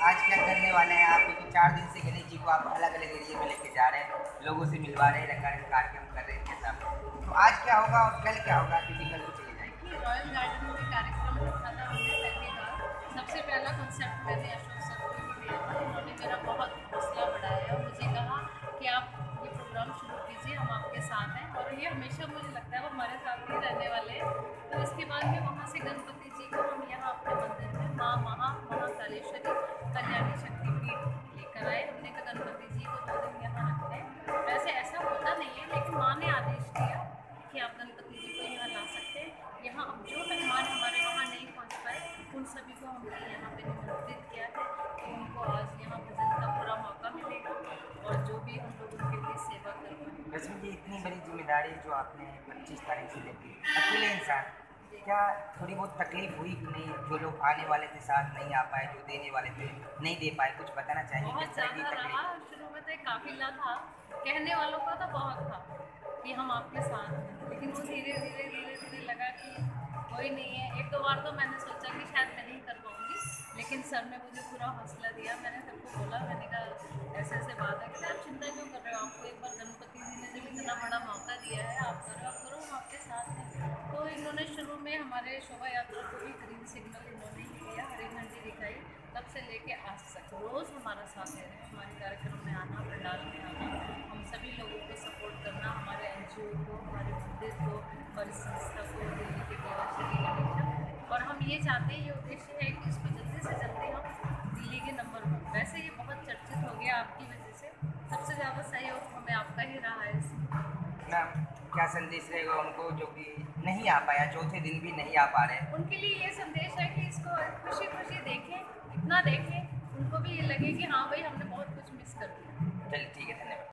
आज क्या करने वाले हैं आप? क्योंकि चार दिन से गणेश जी को आप अलग अलग एरिए में लेके जा रहे हैं। लोगों से मिलवा रहे हैं कार्यक्रम कर रहे हैं सब तो आज क्या होगा और कल क्या होगा? क्योंकि कल तो चले जाएँगे। रॉयल गार्डन में कार्यक्रम सबसे पहला कॉन्सेप्ट मैंने अशोक को था। उन्होंने मेरा बहुत हौसला बढ़ाया और मुझे कहा कि आप ये प्रोग्राम शुरू कीजिए, हम आपके साथ हैं। और ये हमेशा मुझे लगता है, वो हमारे साथ ही रहने वाले हैं। तो इसके बाद में वहाँ से गणपति हैं जो मेहमान हमारे वहाँ नहीं पहुँच पाए उन सभी को हमने यहाँ पे निमंत्रित किया है कि उनको आज यहाँ भजन का पूरा मौका मिलेगा और जो भी हम लोग उनके लिए सेवा करवाएँ रश्मि जी इतनी बड़ी ज़िम्मेदारी जो आपने पच्चीस तारीख से लेती अकेले इंसान क्या थोड़ी बहुत तकलीफ़ हुई कि नहीं जो लोग आने वाले थे साथ नहीं आ पाए जो देने वाले थे नहीं दे पाए कुछ बताना चाहेंगे बहुत ज़्यादा रहा शुरू में तो एक काफिला था कहने वालों का तो बहुत था कि हम आपके साथ हैं लेकिन वो धीरे धीरे धीरे धीरे लगा एक दो बार तो मैंने सोचा कि शायद मैं नहीं कर पाऊँगी, लेकिन सर ने मुझे पूरा हौसला दिया। मैंने सबको बोला, मैंने कहा, ऐसे ऐसे बात है। कि आप चिंता क्यों कर रहे हो? आपको एक बार गणपति जी ने जब इतना बड़ा मौका दिया है, आप करो आप करो, हम आपके साथ हैं। तो इन्होंने शुरू में हमारे शोभा यात्रा को भी ग्रीन सिग्नल इन्होंने ही दिया हरी झंडी दिखाई। तब से लेके आज तक रोज़ हमारा साथ रहे हमारे कार्यक्रम में आना पंडाल में आना, हम सभी लोगों को सपोर्ट करना, हमारे एन को, हमारे मंदिर को, हमारी संस्था को, दिल्ली के ये चाहते हैं ये उद्देश्य है कि इसको जल्दी से जल्दी हम दिल्ली के नंबर वन वैसे ये बहुत चर्चित हो गया आपकी वजह से। सबसे ज़्यादा सहयोग हमें आपका ही रहा है। इसमें मैम क्या संदेश रहेगा उनको जो कि नहीं आ पाया चौथे दिन भी नहीं आ पा रहे उनके लिए ये संदेश है कि इसको खुशी खुशी देखें इतना देखें उनको भी ये लगे कि हाँ भाई हमने बहुत कुछ मिस कर दिया। चलिए ठीक है।